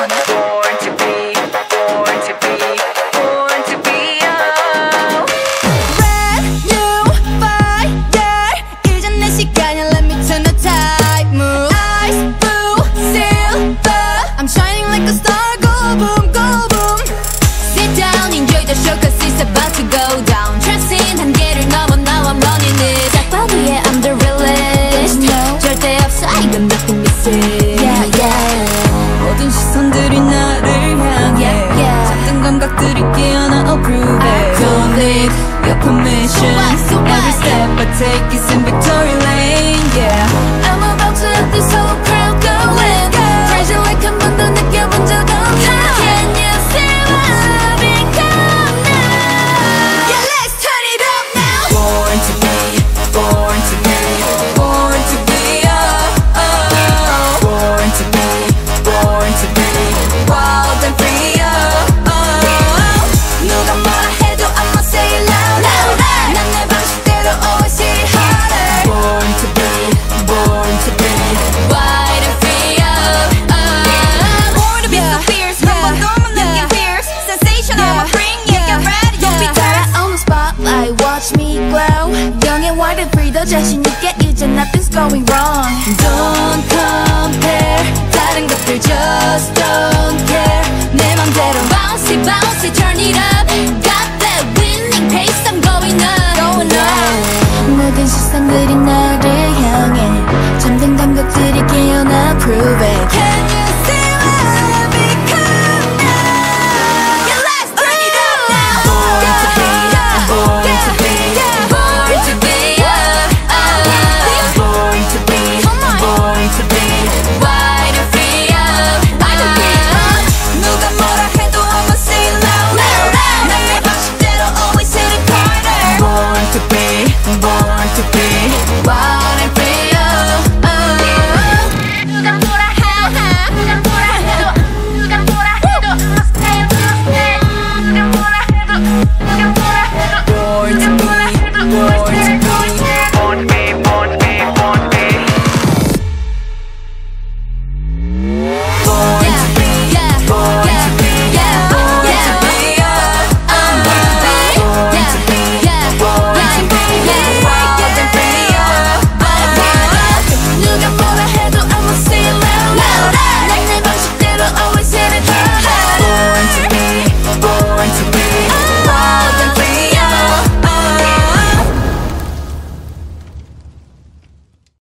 on the board. it I don't need your permission Every step I take is in victory lane heart and free. 더 자신 있게 이제 nothing's going wrong. Don't compare. 다른 것들 just don't